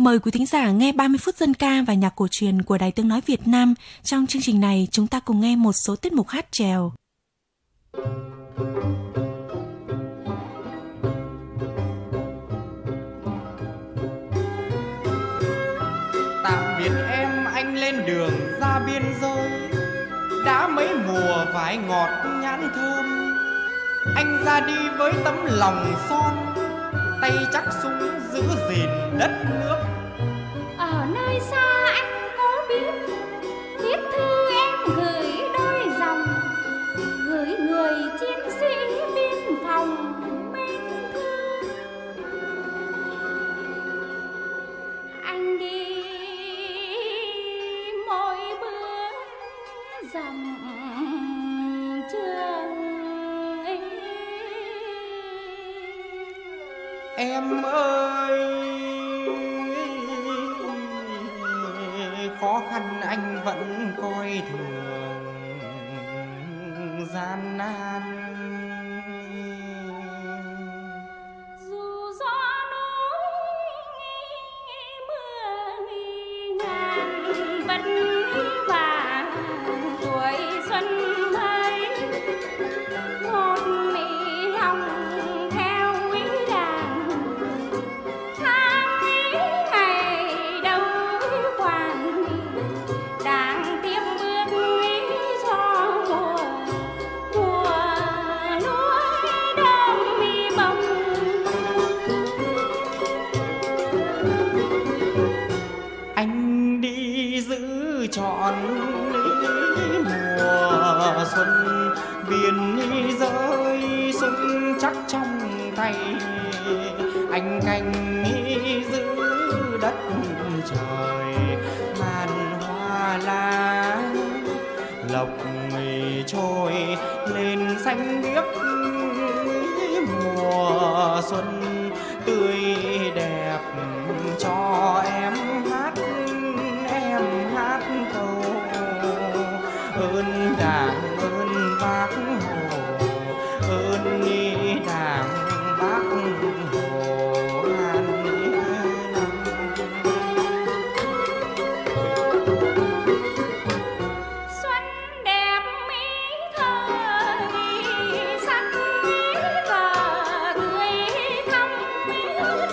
Mời quý thính giả nghe 30 phút dân ca và nhạc cổ truyền của Đài Tiếng Nói Việt Nam. Trong chương trình này, chúng ta cùng nghe một số tiết mục hát trèo. Tạm biệt em anh lên đường ra biên giới Đã mấy mùa vải ngọt nhãn thơm Anh ra đi với tấm lòng son Tay chắc súng giữ gìn đất nước Em ơi Khó khăn anh vẫn coi thường Gian nan. Chọn mùa xuân Biển rơi súng chắc trong tay. Anh canh giữ đất trời, màn hoa lá lộc trôi lên xanh biếc. Mùa xuân tươi Oh,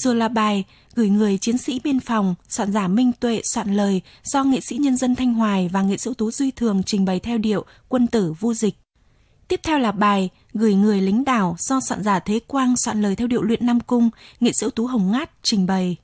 rồi là bài Gửi người chiến sĩ biên phòng, soạn giả Minh Tuệ soạn lời do nghệ sĩ nhân dân Thanh Hoài và nghệ sĩ Tú Duy Thường trình bày theo điệu Quân tử vu dịch. Tiếp theo là bài Gửi người lính đảo do soạn giả Thế Quang soạn lời theo điệu luyện Nam Cung, nghệ sĩ Tú Hồng Ngát trình bày.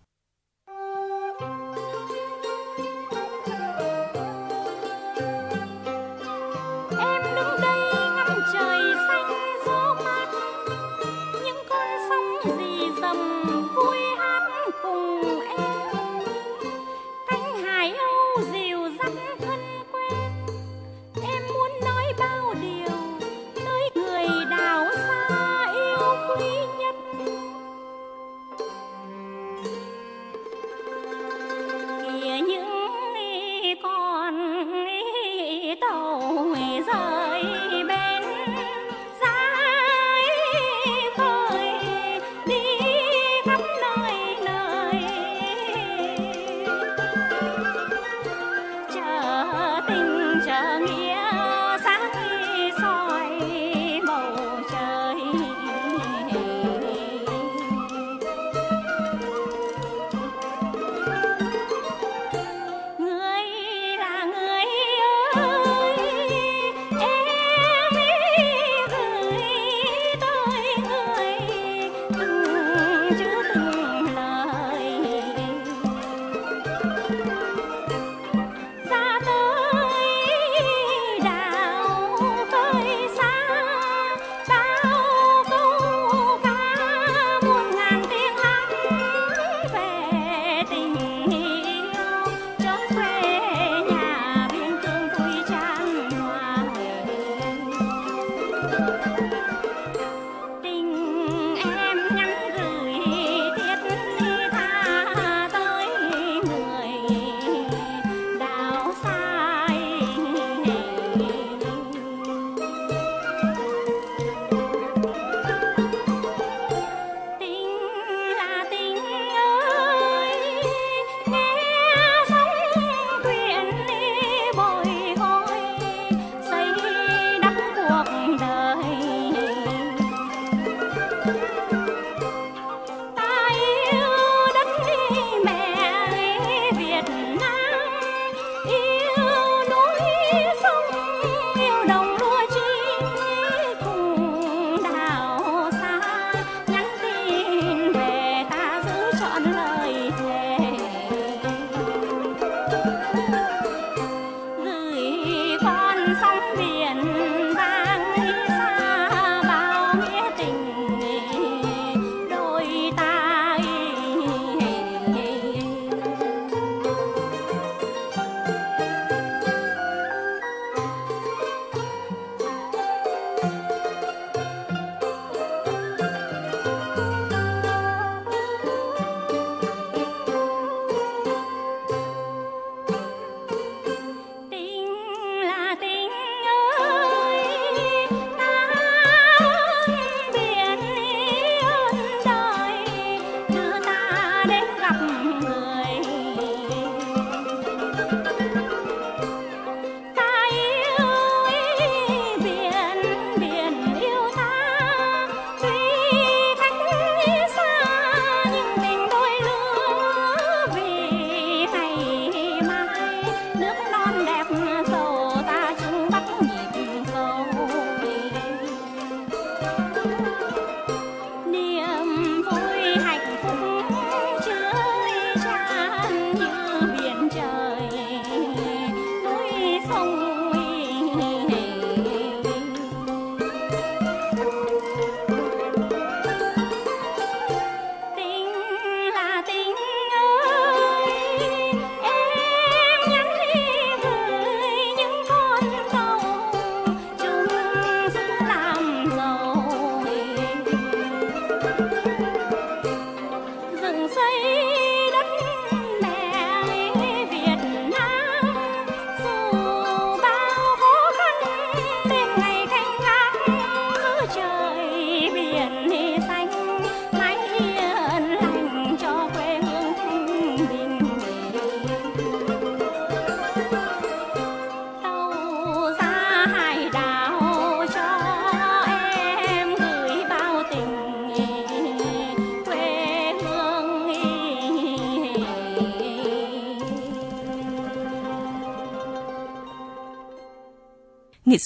sóng biển.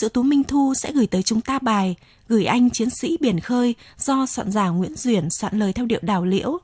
Sự Tú Minh Thu sẽ gửi tới chúng ta bài Gửi anh chiến sĩ biển khơi do soạn giả Nguyễn Duyển soạn lời theo điệu đào liễu.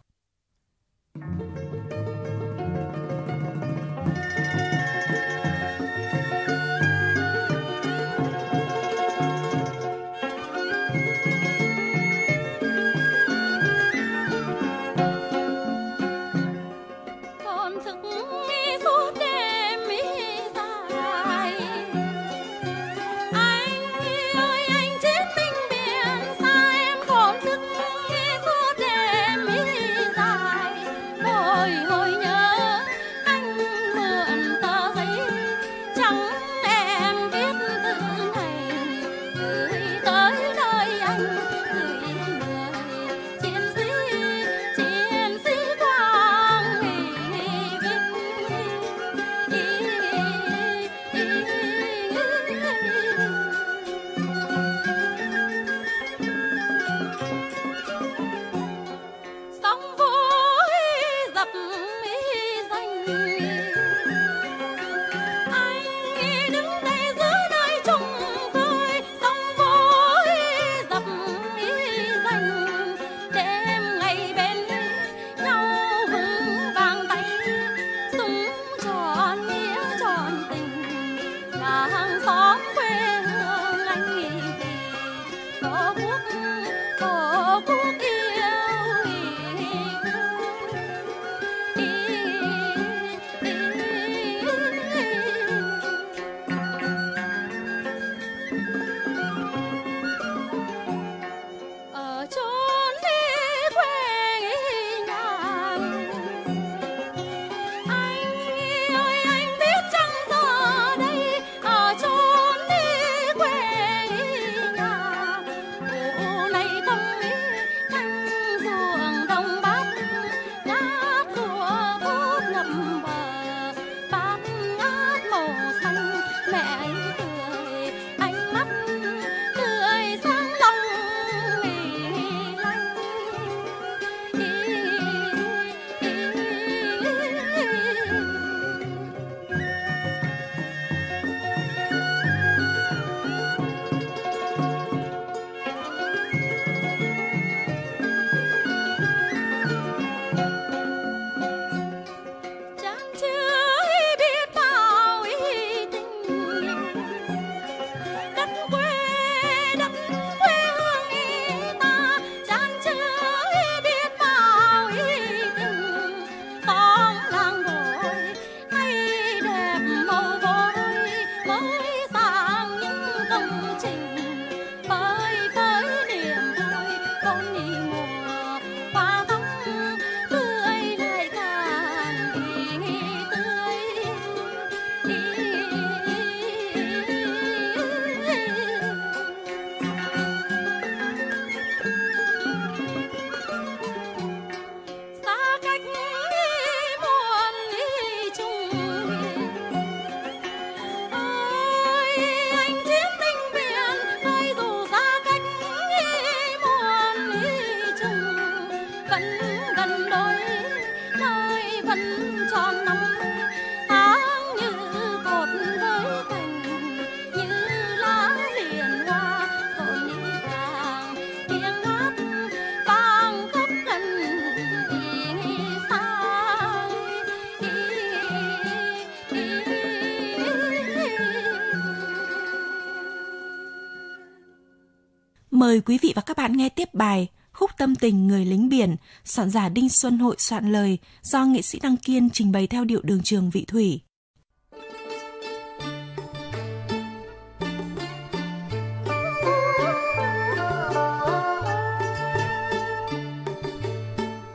Mời quý vị và các bạn nghe tiếp bài Khúc tâm tình người lính biển, soạn giả Đinh Xuân Hội soạn lời do nghệ sĩ Đăng Kiên trình bày theo điệu đường trường vị thủy.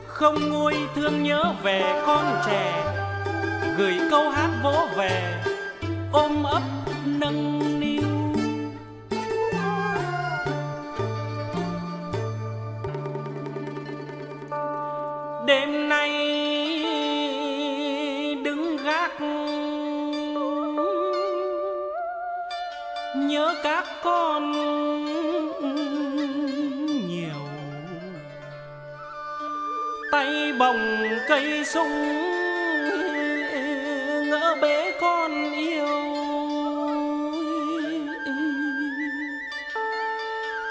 Không nguôi thương nhớ về con trẻ Gửi câu hát vỗ về Ôm ấp bồng cây sung ngỡ bế con yêu.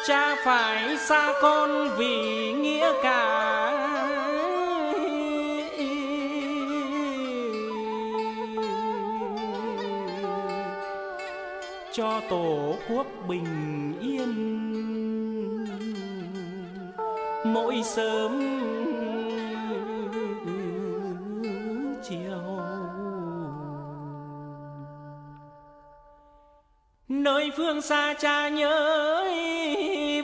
Cha phải xa con vì nghĩa cả. Cho tổ quốc bình yên. Mỗi sớm phương xa cha nhớ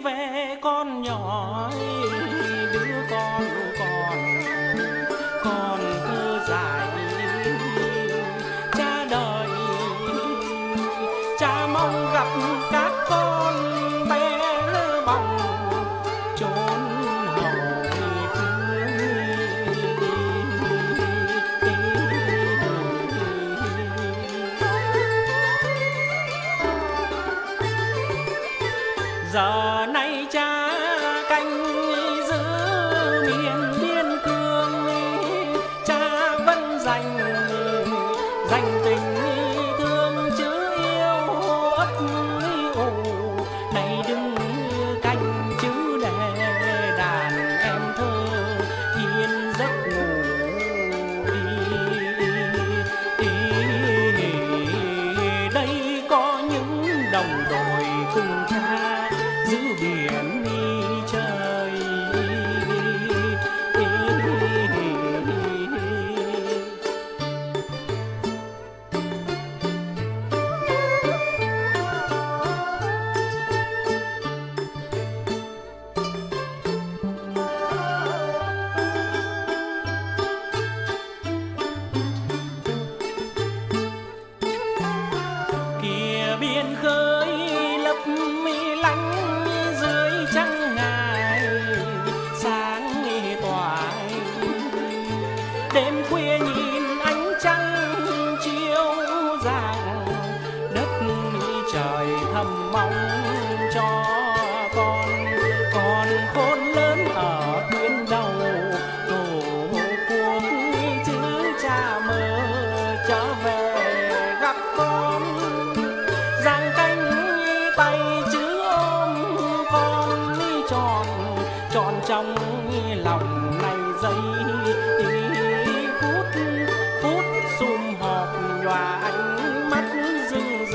về con nhỏ ấy.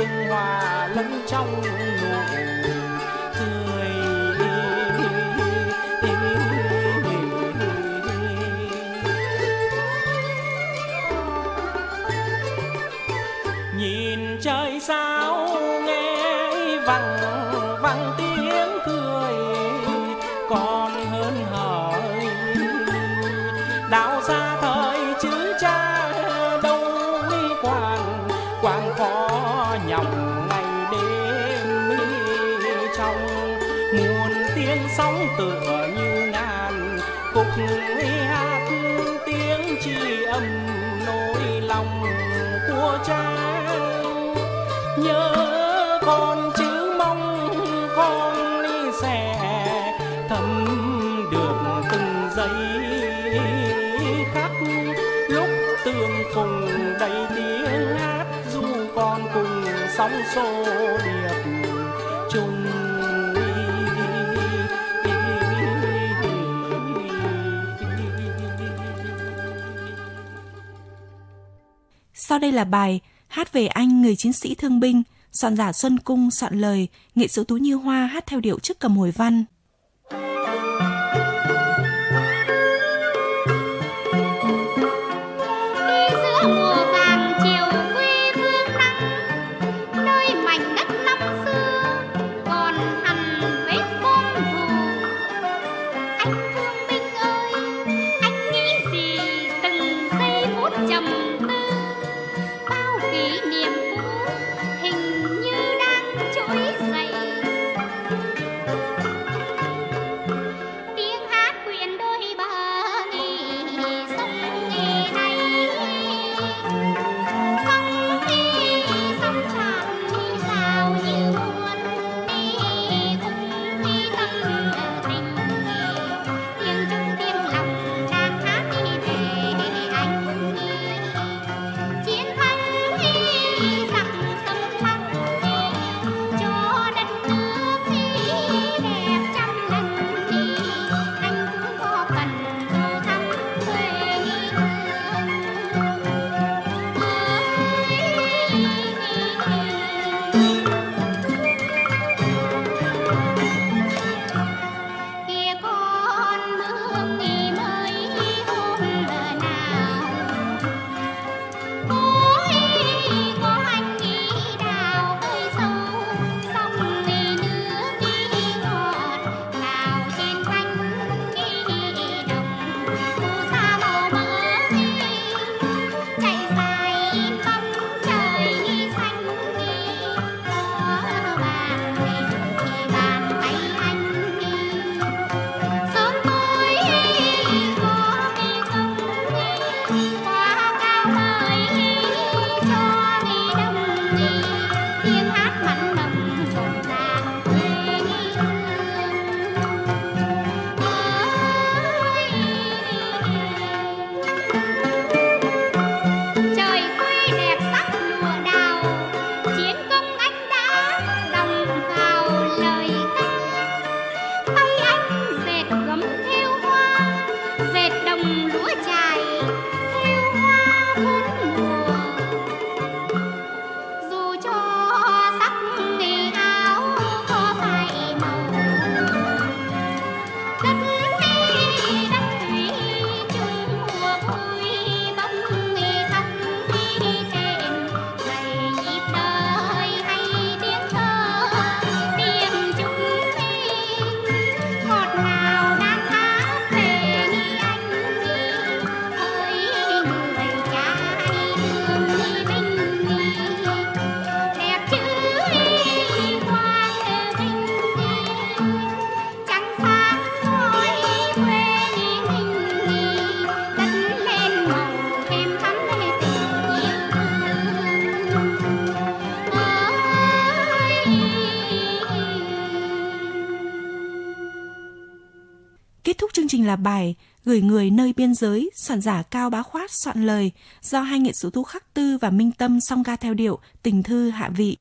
dung hòa lẫn trong nụ cười sóng xô điệp chung Sau đây là bài Hát về anh người chiến sĩ thương binh, soạn giả Xuân Cung soạn lời, nghệ sĩ Tú Như Hoa hát theo điệu trước cầm hồi văn. Trình là bài Gửi người nơi biên giới, soạn giả Cao Bá Khoát soạn lời do hai nghệ sĩ thu Khắc Tư và Minh Tâm song ca theo điệu Tình thư hạ vị.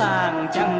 Soi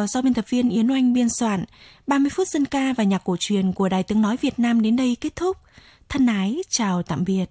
trèo do biên tập viên Yến Oanh biên soạn. 30 phút dân ca và nhạc cổ truyền của Đài Tiếng Nói Việt Nam đến đây kết thúc. Thân ái, chào tạm biệt.